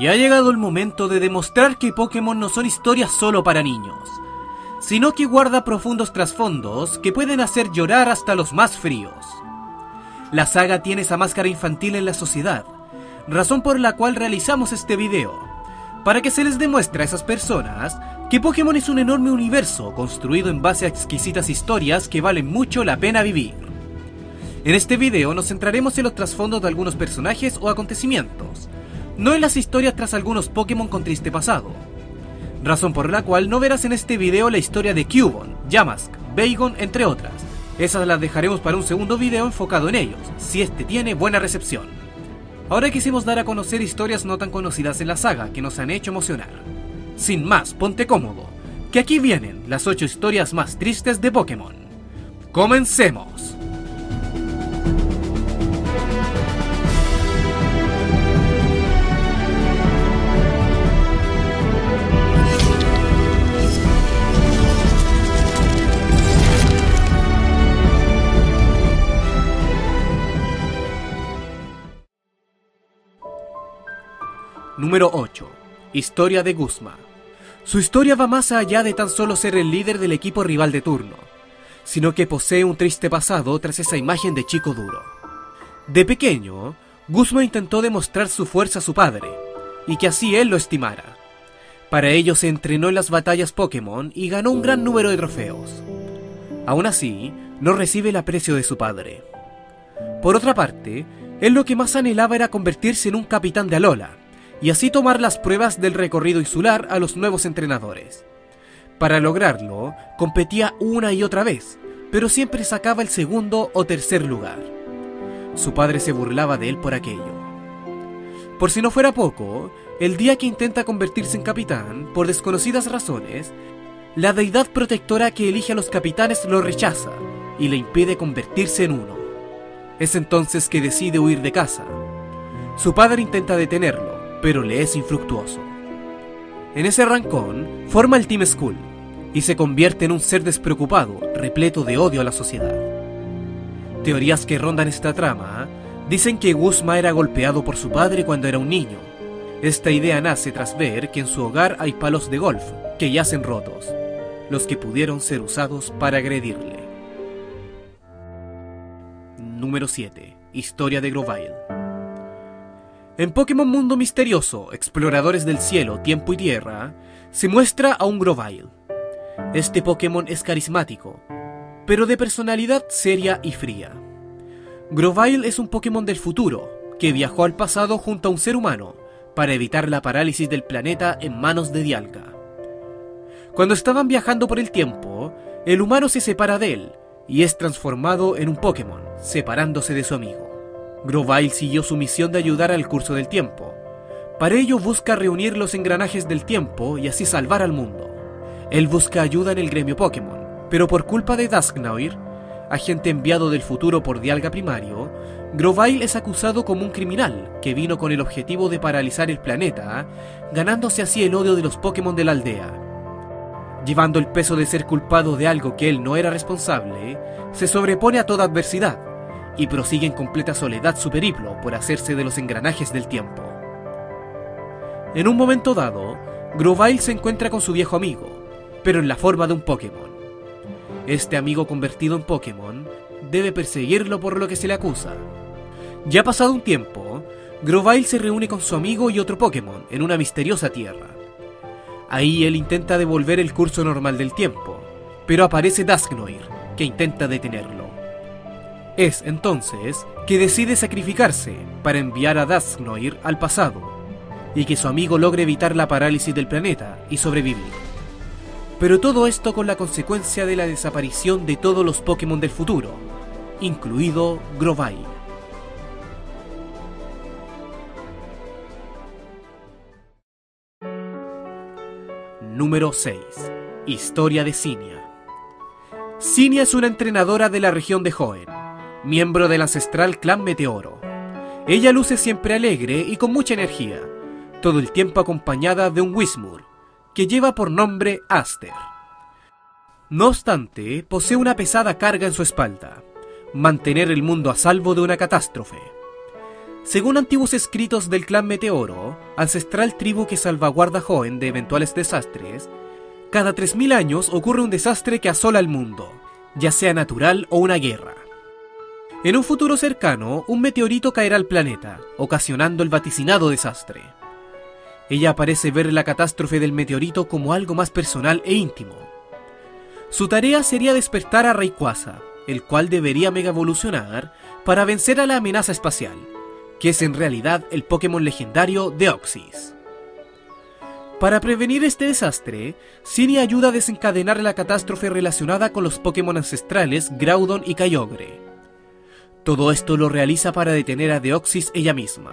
Y ha llegado el momento de demostrar que Pokémon no son historias solo para niños, sino que guarda profundos trasfondos que pueden hacer llorar hasta los más fríos. La saga tiene esa máscara infantil en la sociedad, razón por la cual realizamos este video, para que se les demuestre a esas personas que Pokémon es un enorme universo construido en base a exquisitas historias que valen mucho la pena vivir. En este video nos centraremos en los trasfondos de algunos personajes o acontecimientos, no en las historias tras algunos Pokémon con triste pasado. Razón por la cual no verás en este video la historia de Cubone, Yamask, Bagon, entre otras. Esas las dejaremos para un segundo video enfocado en ellos, si este tiene buena recepción. Ahora quisimos dar a conocer historias no tan conocidas en la saga que nos han hecho emocionar. Sin más, ponte cómodo, que aquí vienen las 8 historias más tristes de Pokémon. ¡Comencemos! Número 8. Historia de Guzma. Su historia va más allá de tan solo ser el líder del equipo rival de turno, sino que posee un triste pasado tras esa imagen de chico duro. De pequeño, Guzma intentó demostrar su fuerza a su padre, y que así él lo estimara. Para ello se entrenó en las batallas Pokémon y ganó un gran número de trofeos. Aún así, no recibe el aprecio de su padre. Por otra parte, él lo que más anhelaba era convertirse en un capitán de Alola, y así tomar las pruebas del recorrido insular a los nuevos entrenadores. Para lograrlo, competía una y otra vez, pero siempre sacaba el segundo o tercer lugar. Su padre se burlaba de él por aquello. Por si no fuera poco, el día que intenta convertirse en capitán, por desconocidas razones, la deidad protectora que elige a los capitanes lo rechaza y le impide convertirse en uno. Es entonces que decide huir de casa. Su padre intenta detenerlo, pero le es infructuoso. En ese rancón, forma el Team Skull y se convierte en un ser despreocupado, repleto de odio a la sociedad. Teorías que rondan esta trama dicen que Guzma era golpeado por su padre cuando era un niño. Esta idea nace tras ver que en su hogar hay palos de golf que yacen rotos, los que pudieron ser usados para agredirle. Número 7. Historia de Grovyle. En Pokémon Mundo Misterioso, Exploradores del Cielo, Tiempo y Tierra, se muestra a un Grovyle. Este Pokémon es carismático, pero de personalidad seria y fría. Grovyle es un Pokémon del futuro, que viajó al pasado junto a un ser humano para evitar la parálisis del planeta en manos de Dialga. Cuando estaban viajando por el tiempo, el humano se separa de él y es transformado en un Pokémon, separándose de su amigo. Grovyle siguió su misión de ayudar al curso del tiempo. Para ello busca reunir los engranajes del tiempo y así salvar al mundo. Él busca ayuda en el gremio Pokémon, pero por culpa de Dusknoir, agente enviado del futuro por Dialga Primario, Grovyle es acusado como un criminal que vino con el objetivo de paralizar el planeta, ganándose así el odio de los Pokémon de la aldea. Llevando el peso de ser culpado de algo que él no era responsable, se sobrepone a toda adversidad y prosigue en completa soledad su periplo por hacerse de los engranajes del tiempo. En un momento dado, Grovyle se encuentra con su viejo amigo, pero en la forma de un Pokémon. Este amigo convertido en Pokémon debe perseguirlo por lo que se le acusa. Ya pasado un tiempo, Grovyle se reúne con su amigo y otro Pokémon en una misteriosa tierra. Ahí él intenta devolver el curso normal del tiempo, pero aparece Dusknoir, que intenta detenerlo. Es entonces que decide sacrificarse para enviar a Dusknoir al pasado y que su amigo logre evitar la parálisis del planeta y sobrevivir. Pero todo esto con la consecuencia de la desaparición de todos los Pokémon del futuro, incluido Grovyle. Número 6. Historia de Cinia. Cinia es una entrenadora de la región de Hoenn miembro del ancestral clan Meteoro. Ella luce siempre alegre y con mucha energía, todo el tiempo acompañada de un Wismur, que lleva por nombre Aster. No obstante, posee una pesada carga en su espalda, mantener el mundo a salvo de una catástrofe. Según antiguos escritos del clan Meteoro, ancestral tribu que salvaguarda Hoenn de eventuales desastres, cada 3.000 años ocurre un desastre que asola el mundo, ya sea natural o una guerra. En un futuro cercano, un meteorito caerá al planeta, ocasionando el vaticinado desastre. Ella parece ver la catástrofe del meteorito como algo más personal e íntimo. Su tarea sería despertar a Rayquaza, el cual debería mega evolucionar para vencer a la amenaza espacial, que es en realidad el Pokémon legendario Deoxys. Para prevenir este desastre, Cini ayuda a desencadenar la catástrofe relacionada con los Pokémon ancestrales Groudon y Kyogre. Todo esto lo realiza para detener a Deoxys ella misma.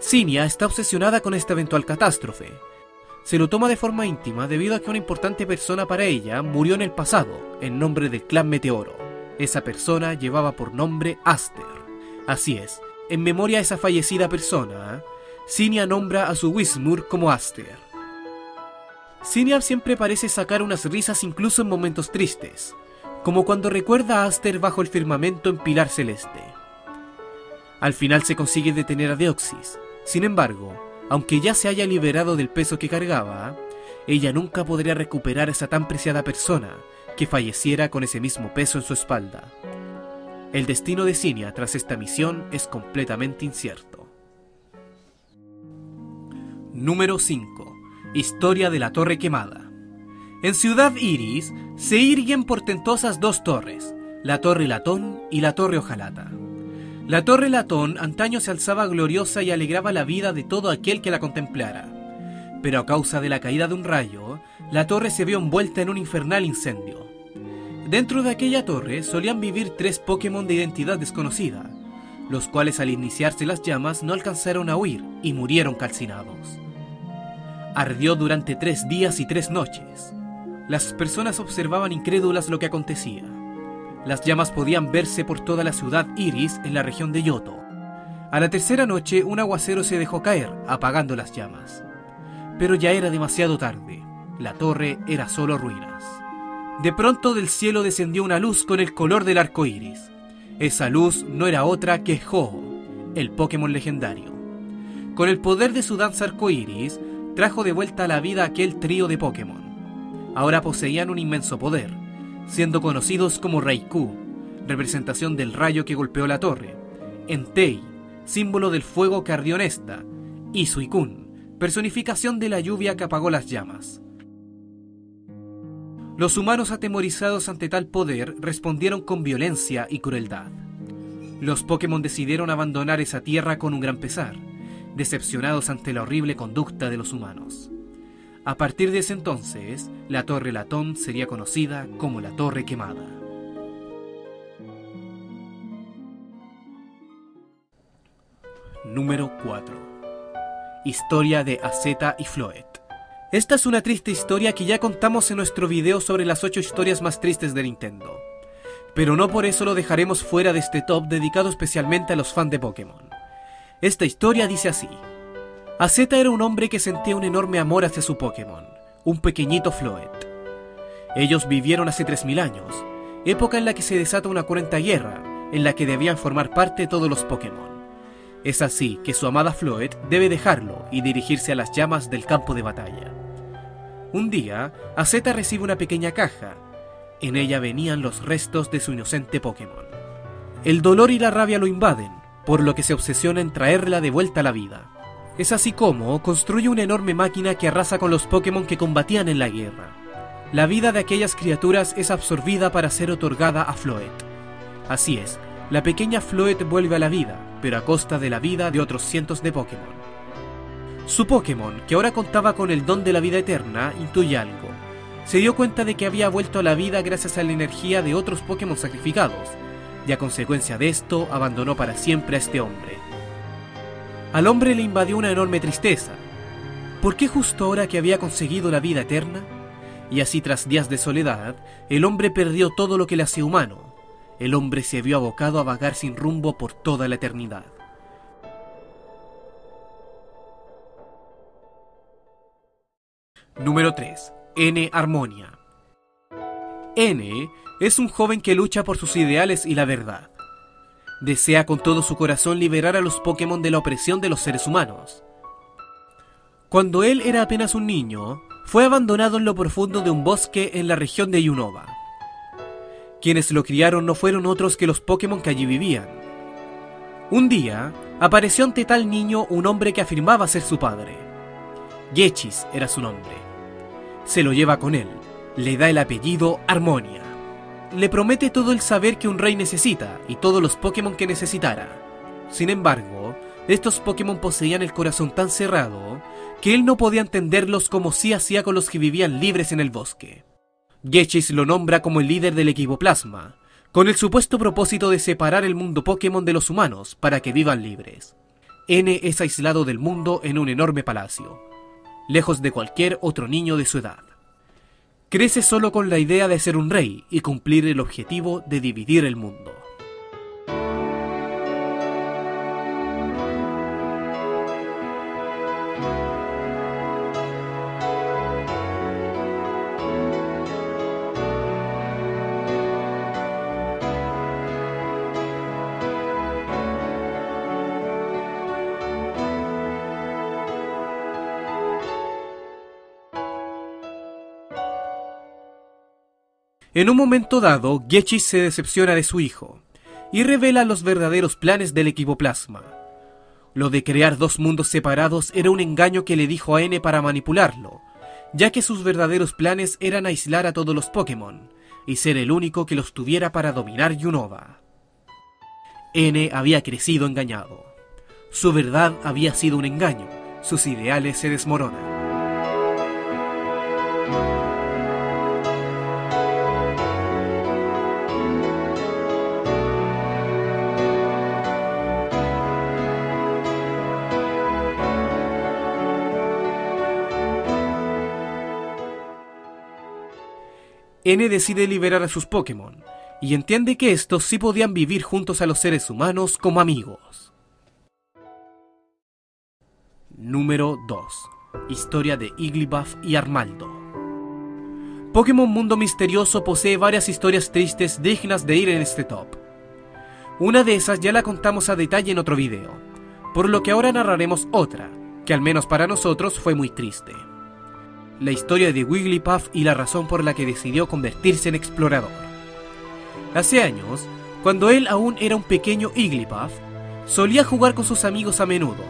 Cinia está obsesionada con esta eventual catástrofe. Se lo toma de forma íntima debido a que una importante persona para ella murió en el pasado, en nombre del clan Meteoro. Esa persona llevaba por nombre Aster. Así es, en memoria a esa fallecida persona, Cinia nombra a su Wismur como Aster. Cinia siempre parece sacar unas risas incluso en momentos tristes, como cuando recuerda a Aster bajo el firmamento en Pilar Celeste. Al final se consigue detener a Deoxys. Sin embargo, aunque ya se haya liberado del peso que cargaba, ella nunca podría recuperar a esa tan preciada persona que falleciera con ese mismo peso en su espalda. El destino de Cinia tras esta misión es completamente incierto. Número 5. Historia de la Torre Quemada. En Ciudad Iris se irguen portentosas dos torres, la Torre Latón y la Torre Ojalata. La Torre Latón antaño se alzaba gloriosa y alegraba la vida de todo aquel que la contemplara. Pero a causa de la caída de un rayo, la torre se vio envuelta en un infernal incendio. Dentro de aquella torre solían vivir tres Pokémon de identidad desconocida, los cuales al iniciarse las llamas no alcanzaron a huir y murieron calcinados. Ardió durante tres días y tres noches. Las personas observaban incrédulas lo que acontecía. Las llamas podían verse por toda la ciudad Iris en la región de Yoto. A la tercera noche un aguacero se dejó caer, apagando las llamas. Pero ya era demasiado tarde. La torre era solo ruinas. De pronto del cielo descendió una luz con el color del arco iris. Esa luz no era otra que Ho, el Pokémon legendario. Con el poder de su danza arcoíris, trajo de vuelta a la vida aquel trío de Pokémon ahora poseían un inmenso poder, siendo conocidos como Raikou, representación del rayo que golpeó la torre, Entei, símbolo del fuego que ardió en esta, y Suicune, personificación de la lluvia que apagó las llamas. Los humanos atemorizados ante tal poder respondieron con violencia y crueldad. Los Pokémon decidieron abandonar esa tierra con un gran pesar, decepcionados ante la horrible conducta de los humanos. A partir de ese entonces, la Torre Latón sería conocida como la Torre Quemada. Número 4. Historia de Azeta y Floet. Esta es una triste historia que ya contamos en nuestro video sobre las 8 historias más tristes de Nintendo. Pero no por eso lo dejaremos fuera de este top dedicado especialmente a los fans de Pokémon. Esta historia dice así. Azeta era un hombre que sentía un enorme amor hacia su Pokémon, un pequeñito Floet. Ellos vivieron hace 3.000 años, época en la que se desata una cruenta guerra, en la que debían formar parte todos los Pokémon. Es así que su amada Floet debe dejarlo y dirigirse a las llamas del campo de batalla. Un día, Azeta recibe una pequeña caja. En ella venían los restos de su inocente Pokémon. El dolor y la rabia lo invaden, por lo que se obsesiona en traerla de vuelta a la vida. Es así como construye una enorme máquina que arrasa con los Pokémon que combatían en la guerra. La vida de aquellas criaturas es absorbida para ser otorgada a Floet. Así es, la pequeña Floet vuelve a la vida, pero a costa de la vida de otros cientos de Pokémon. Su Pokémon, que ahora contaba con el don de la vida eterna, intuye algo. Se dio cuenta de que había vuelto a la vida gracias a la energía de otros Pokémon sacrificados, y a consecuencia de esto abandonó para siempre a este hombre. Al hombre le invadió una enorme tristeza. ¿Por qué justo ahora que había conseguido la vida eterna? Y así tras días de soledad, el hombre perdió todo lo que le hacía humano. El hombre se vio abocado a vagar sin rumbo por toda la eternidad. Número 3. N. Armonia. N es un joven que lucha por sus ideales y la verdad. Desea con todo su corazón liberar a los Pokémon de la opresión de los seres humanos. Cuando él era apenas un niño, fue abandonado en lo profundo de un bosque en la región de Yunova. Quienes lo criaron no fueron otros que los Pokémon que allí vivían. Un día, apareció ante tal niño un hombre que afirmaba ser su padre. Gechis era su nombre. Se lo lleva con él, le da el apellido Armonia. Le promete todo el saber que un rey necesita y todos los Pokémon que necesitara. Sin embargo, estos Pokémon poseían el corazón tan cerrado que él no podía entenderlos como si hacía con los que vivían libres en el bosque. Gechis lo nombra como el líder del equipo Plasma, con el supuesto propósito de separar el mundo Pokémon de los humanos para que vivan libres. N es aislado del mundo en un enorme palacio, lejos de cualquier otro niño de su edad. Crece solo con la idea de ser un rey y cumplir el objetivo de dividir el mundo. En un momento dado, Gechis se decepciona de su hijo y revela los verdaderos planes del equipo Plasma. Lo de crear dos mundos separados era un engaño que le dijo a N para manipularlo, ya que sus verdaderos planes eran aislar a todos los Pokémon y ser el único que los tuviera para dominar Unova. N había crecido engañado. Su verdad había sido un engaño, sus ideales se desmoronan. N decide liberar a sus Pokémon y entiende que estos sí podían vivir juntos a los seres humanos como amigos. Número 2. Historia de Igglybuff y Armaldo. Pokémon Mundo Misterioso posee varias historias tristes dignas de ir en este top. Una de esas ya la contamos a detalle en otro video, por lo que ahora narraremos otra, que al menos para nosotros fue muy triste la historia de Wigglypuff y la razón por la que decidió convertirse en explorador. Hace años, cuando él aún era un pequeño Igglypuff, solía jugar con sus amigos a menudo,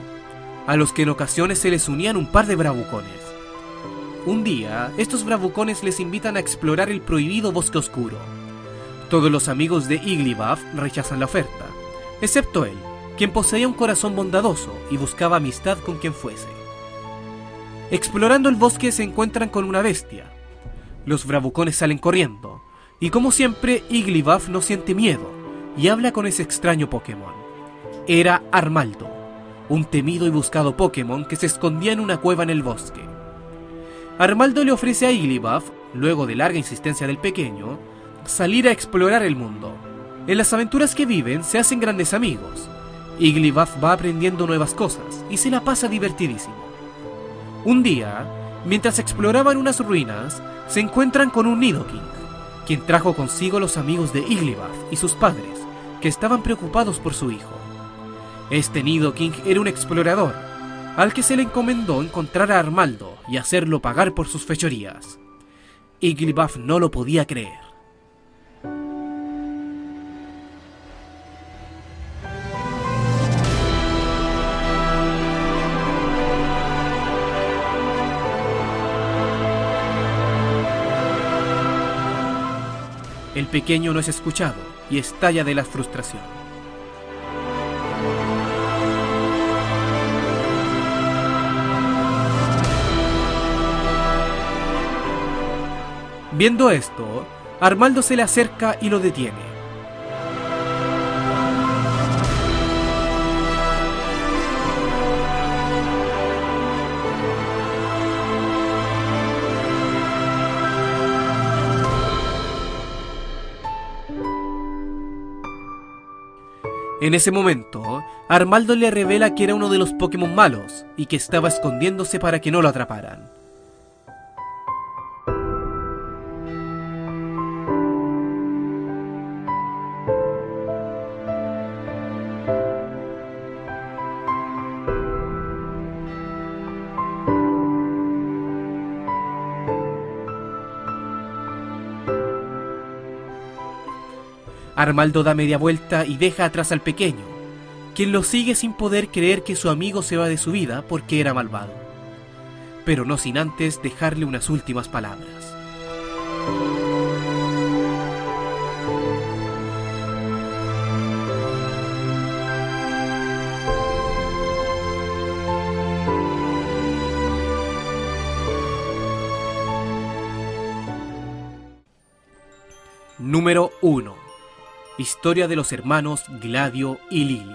a los que en ocasiones se les unían un par de bravucones. Un día, estos bravucones les invitan a explorar el prohibido bosque oscuro. Todos los amigos de Igglybuff rechazan la oferta, excepto él, quien poseía un corazón bondadoso y buscaba amistad con quien fuese. Explorando el bosque se encuentran con una bestia. Los bravucones salen corriendo, y como siempre, Igglybuff no siente miedo y habla con ese extraño Pokémon. Era Armaldo, un temido y buscado Pokémon que se escondía en una cueva en el bosque. Armaldo le ofrece a Igglybuff, luego de larga insistencia del pequeño, salir a explorar el mundo. En las aventuras que viven se hacen grandes amigos. Igglybuff va aprendiendo nuevas cosas y se la pasa divertidísimo. Un día, mientras exploraban unas ruinas, se encuentran con un Nidoking, quien trajo consigo los amigos de Igglybuff y sus padres, que estaban preocupados por su hijo. Este Nidoking era un explorador, al que se le encomendó encontrar a Armaldo y hacerlo pagar por sus fechorías. Igglybuff no lo podía creer. Pequeño no es escuchado y estalla de la frustración. Viendo esto, Armaldo se le acerca y lo detiene. En ese momento, Armaldo le revela que era uno de los Pokémon malos y que estaba escondiéndose para que no lo atraparan. Armaldo da media vuelta y deja atrás al pequeño, quien lo sigue sin poder creer que su amigo se va de su vida porque era malvado, pero no sin antes dejarle unas últimas palabras. Número 1. Historia de los hermanos Gladio y Lili.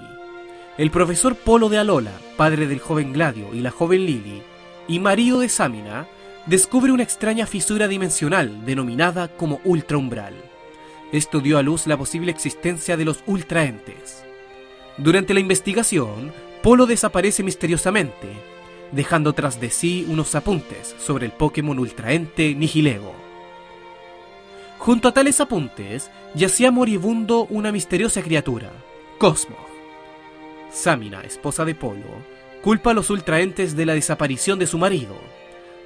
El profesor Polo de Alola, padre del joven Gladio y la joven Lili, y marido de Samina, descubre una extraña fisura dimensional denominada como ultraumbral. Esto dio a luz la posible existencia de los ultraentes. Durante la investigación, Polo desaparece misteriosamente, dejando tras de sí unos apuntes sobre el Pokémon ultraente Nihilego. Junto a tales apuntes, yacía moribundo una misteriosa criatura, Cosmo. Samina, esposa de Polo, culpa a los ultraentes de la desaparición de su marido,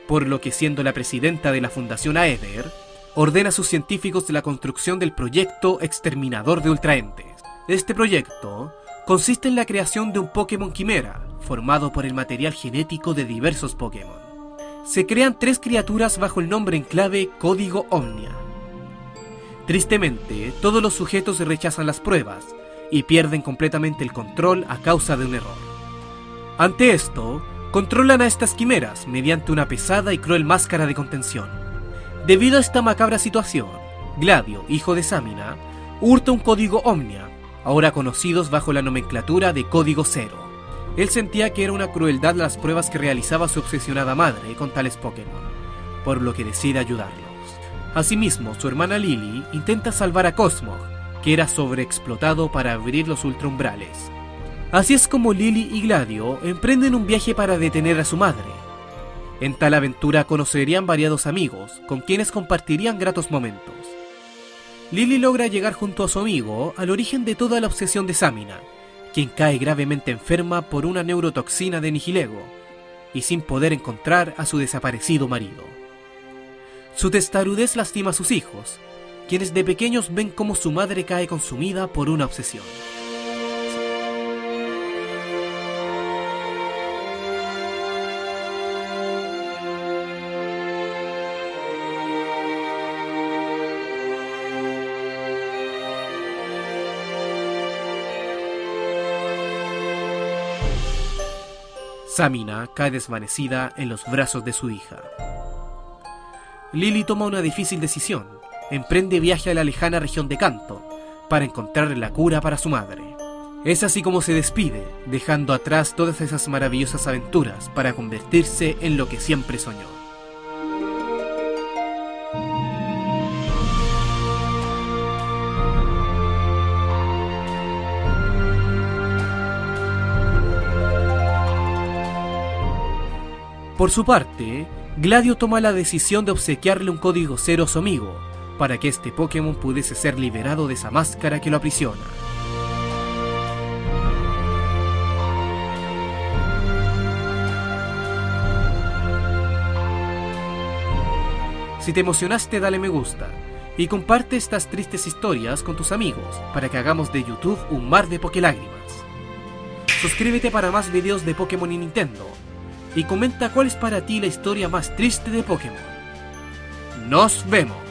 por lo que siendo la presidenta de la Fundación Aether, ordena a sus científicos la construcción del proyecto exterminador de ultraentes. Este proyecto consiste en la creación de un Pokémon Quimera, formado por el material genético de diversos Pokémon. Se crean tres criaturas bajo el nombre en clave Código Omnia, Tristemente, todos los sujetos rechazan las pruebas y pierden completamente el control a causa de un error. Ante esto, controlan a estas quimeras mediante una pesada y cruel máscara de contención. Debido a esta macabra situación, Gladio, hijo de Samina, hurta un código Omnia, ahora conocidos bajo la nomenclatura de Código Cero. Él sentía que era una crueldad las pruebas que realizaba su obsesionada madre con tales Pokémon, por lo que decide ayudarlo. Asimismo, su hermana Lily intenta salvar a Cosmo, que era sobreexplotado para abrir los ultraumbrales. Así es como Lily y Gladio emprenden un viaje para detener a su madre. En tal aventura conocerían variados amigos, con quienes compartirían gratos momentos. Lily logra llegar junto a su amigo al origen de toda la obsesión de Samina, quien cae gravemente enferma por una neurotoxina de Nihilego, y sin poder encontrar a su desaparecido marido. Su testarudez lastima a sus hijos, quienes de pequeños ven cómo su madre cae consumida por una obsesión. Samina cae desvanecida en los brazos de su hija. Lily toma una difícil decisión. Emprende viaje a la lejana región de Canto para encontrar la cura para su madre. Es así como se despide, dejando atrás todas esas maravillosas aventuras para convertirse en lo que siempre soñó. Por su parte, Gladio toma la decisión de obsequiarle un código cero a su amigo, para que este Pokémon pudiese ser liberado de esa máscara que lo aprisiona. Si te emocionaste, dale me gusta y comparte estas tristes historias con tus amigos para que hagamos de YouTube un mar de Pokélágrimas. Suscríbete para más videos de Pokémon y Nintendo y comenta cuál es para ti la historia más triste de Pokémon. Nos vemos.